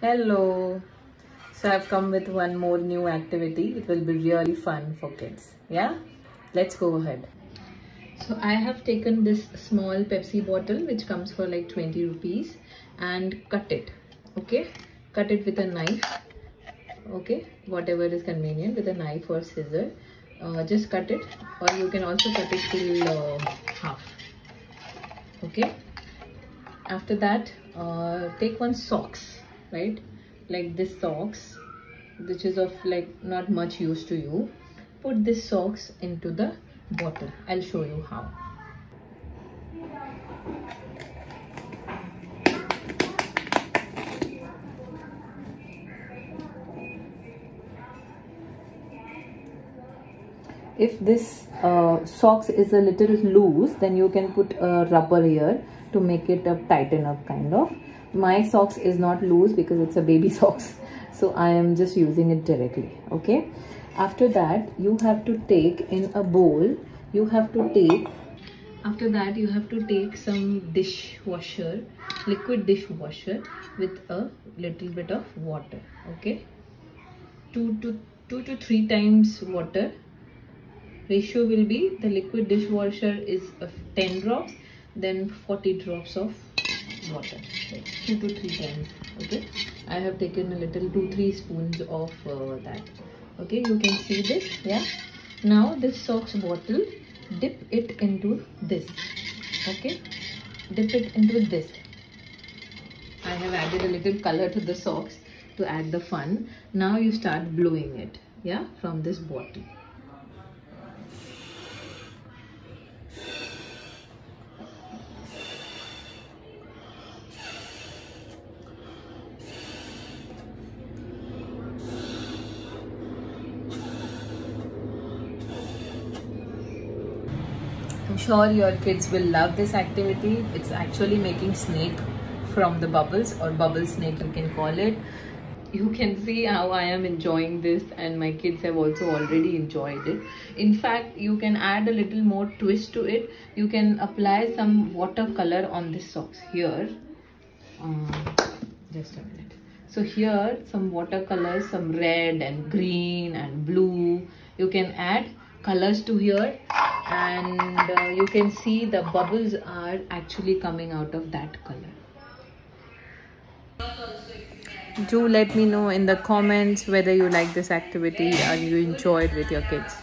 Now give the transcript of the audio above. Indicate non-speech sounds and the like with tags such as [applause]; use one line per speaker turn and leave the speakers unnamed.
Hello. So I've come with one more new activity. It will be really fun for kids. Yeah? Let's go ahead. So I have taken this small Pepsi bottle which comes for like 20 rupees and cut it. Okay? Cut it with a knife. Okay? Whatever is convenient with a knife or scissor. Uh, just cut it or you can also cut it till uh, half. Okay? After that, uh, take one socks right? Like this socks which is of like not much use to you. Put this socks into the bottle. I'll show you how. If this uh, socks is a little loose then you can put a rubber here to make it a tighten up kind of my socks is not loose because it's a baby [laughs] socks. So i am just using it directly okay? After that you have to take in a bowl you have to take after that you have to take some dishwasher liquid dishwasher with a little bit of water okay? Two to two to three times water. Ratio will be the liquid dishwasher is 10 drops then 40 drops of water. Like two to three times okay? I have taken a little two three spoons of uh, that. Okay you can see this yeah? Now this socks bottle dip it into this okay? Dip it into this. I have added a little color to the socks to add the fun. Now you start blowing it yeah from this bottle I'm sure your kids will love this activity. It's actually making snake from the bubbles or bubble snake you can call it. You can see how I am enjoying this and my kids have also already enjoyed it. In fact, you can add a little more twist to it. You can apply some watercolor on this socks here. Um, just a minute. So here some watercolors, some red and green and blue. You can add colors to here and uh, you can see the bubbles are actually coming out of that color. Do let me know in the comments whether you like this activity and you enjoy it with your kids